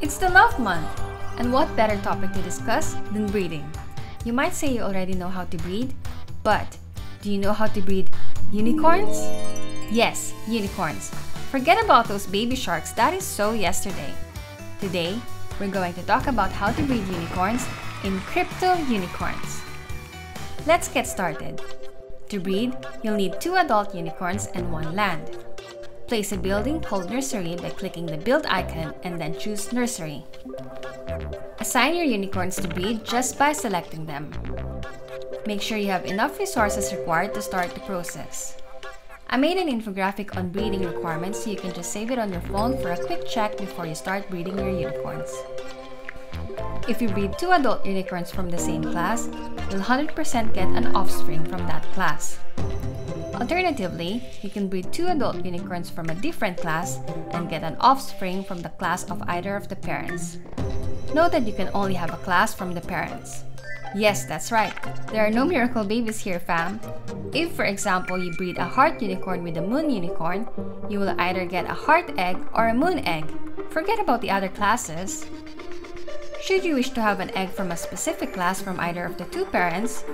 It's the love month, and what better topic to discuss than breeding? You might say you already know how to breed, but do you know how to breed unicorns? Yes, unicorns. Forget about those baby sharks, that is so yesterday. Today, we're going to talk about how to breed unicorns in crypto unicorns. Let's get started. To breed, you'll need two adult unicorns and one land. Place a building called Nursery by clicking the build icon and then choose Nursery. Assign your unicorns to breed just by selecting them. Make sure you have enough resources required to start the process. I made an infographic on breeding requirements so you can just save it on your phone for a quick check before you start breeding your unicorns. If you breed two adult unicorns from the same class, you'll 100% get an offspring from that class. Alternatively, you can breed two adult unicorns from a different class and get an offspring from the class of either of the parents. Note that you can only have a class from the parents. Yes, that's right. There are no miracle babies here, fam. If, for example, you breed a heart unicorn with a moon unicorn, you will either get a heart egg or a moon egg. Forget about the other classes. Should you wish to have an egg from a specific class from either of the two parents,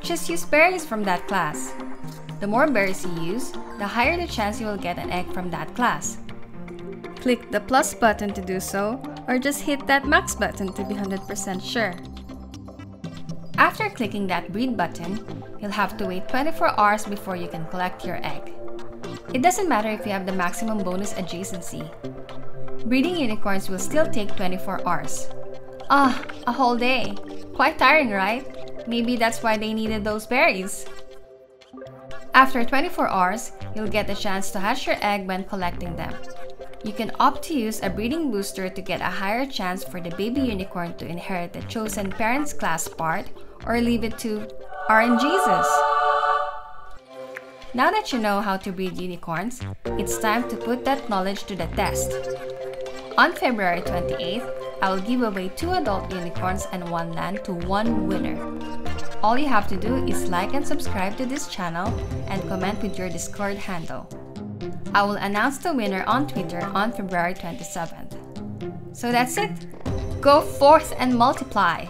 just use berries from that class. The more berries you use, the higher the chance you will get an egg from that class. Click the plus button to do so, or just hit that max button to be 100% sure. After clicking that breed button, you'll have to wait 24 hours before you can collect your egg. It doesn't matter if you have the maximum bonus adjacency. Breeding unicorns will still take 24 hours. Ah, a whole day. Quite tiring, right? Maybe that's why they needed those berries. After 24 hours, you'll get the chance to hatch your egg when collecting them. You can opt to use a breeding booster to get a higher chance for the baby unicorn to inherit the chosen parent's class part or leave it to RNGesus. Now that you know how to breed unicorns, it's time to put that knowledge to the test. On February 28th, I will give away two adult unicorns and one land to one winner. All you have to do is like and subscribe to this channel and comment with your Discord handle. I will announce the winner on Twitter on February 27th. So that's it. Go forth and multiply!